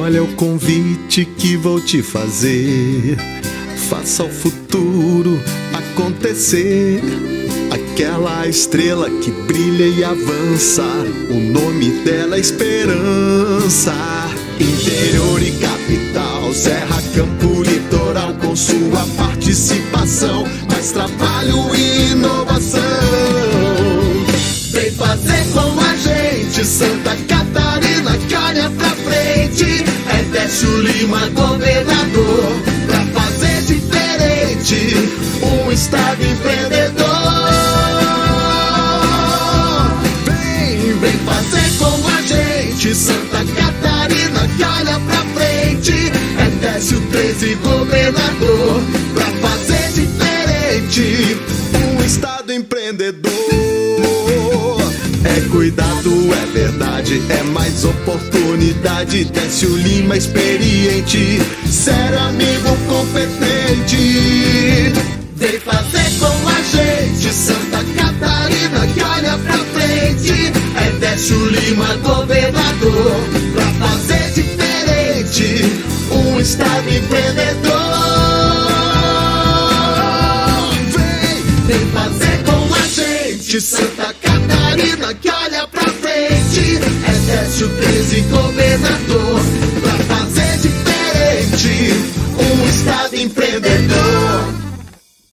Olha o convite que vou te fazer. Faça o futuro acontecer. Aquela estrela que brilha e avança. O nome dela é Esperança. Interior e capital, Serra, Campo, Litoral, com sua participação. Mais trabalho e inovação. Vem fazer com a gente, Santa Catarina, Décio Lima, governador, pra fazer diferente. Um estado empreendedor. Vem, vem fazer com a gente, Santa Catarina, calha pra frente. É Décio 13, governador, pra fazer diferente. Um estado empreendedor. É cuidado, é é mais oportunidade. Décio Lima experiente, ser amigo competente. Vem fazer com a gente, Santa Catarina, calha pra frente. É Décio Lima, governador, pra fazer diferente. Um estado empreendedor. Vem, vem fazer com a gente, Santa Catarina, que olha